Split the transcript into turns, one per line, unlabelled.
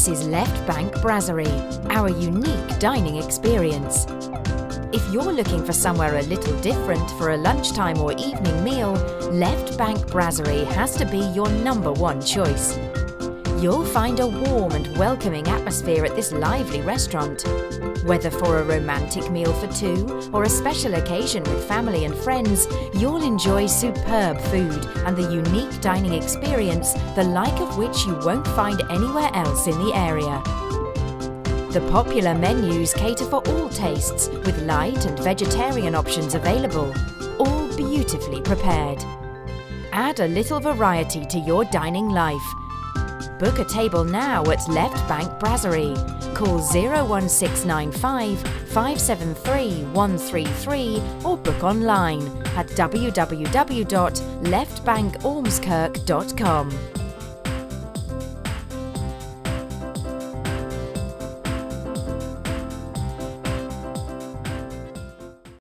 This is Left Bank Brasserie, our unique dining experience. If you're looking for somewhere a little different for a lunchtime or evening meal, Left Bank Brasserie has to be your number one choice. You'll find a warm and welcoming atmosphere at this lively restaurant. Whether for a romantic meal for two or a special occasion with family and friends, you'll enjoy superb food and the unique dining experience, the like of which you won't find anywhere else in the area. The popular menus cater for all tastes, with light and vegetarian options available, all beautifully prepared. Add a little variety to your dining life. Book a table now at Left Bank Brasserie. Call 01695 573 133 or book online at www.leftbankormskirk.com.